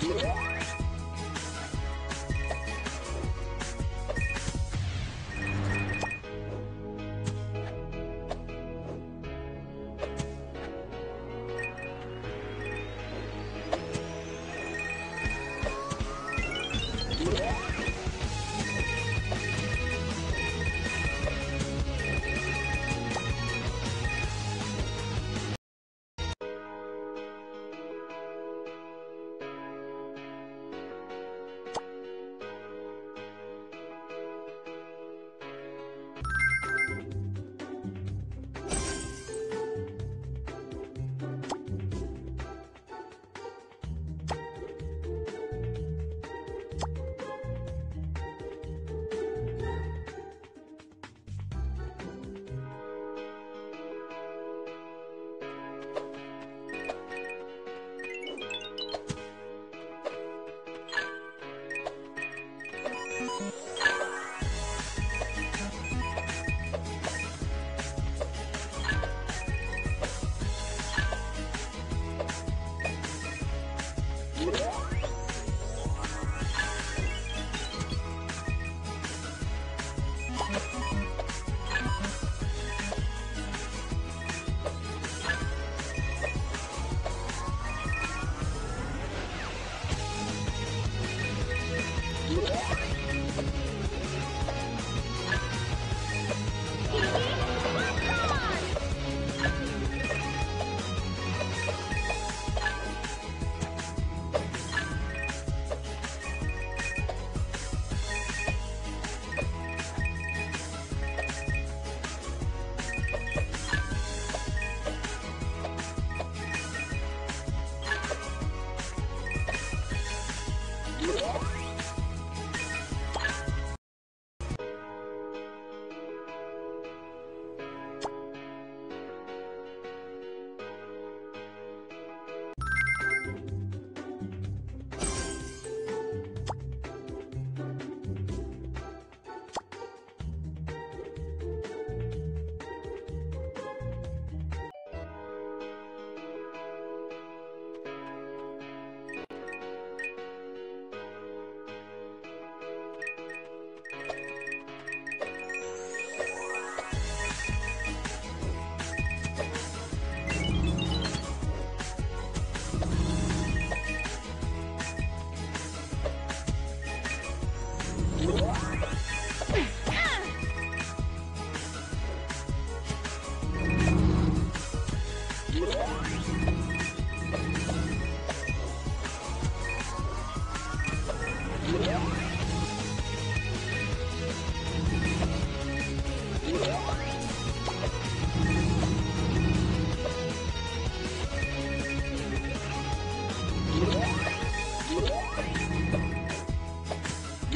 Yeah.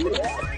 Yeah.